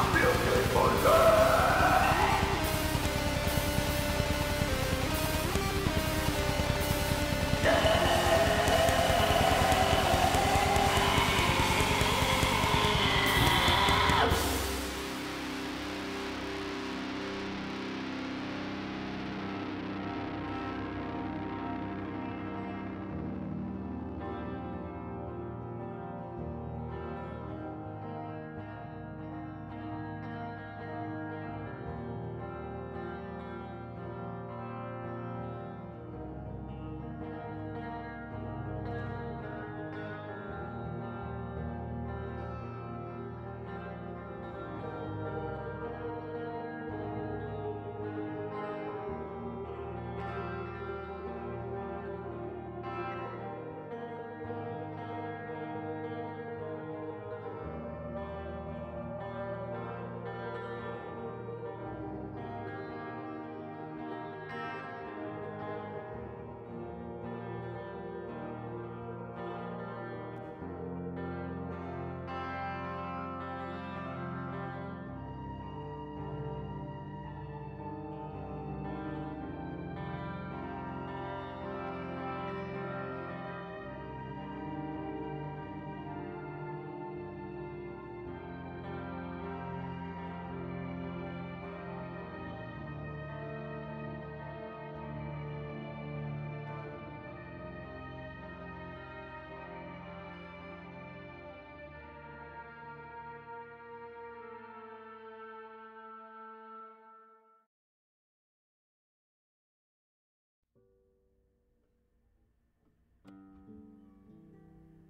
Feel good for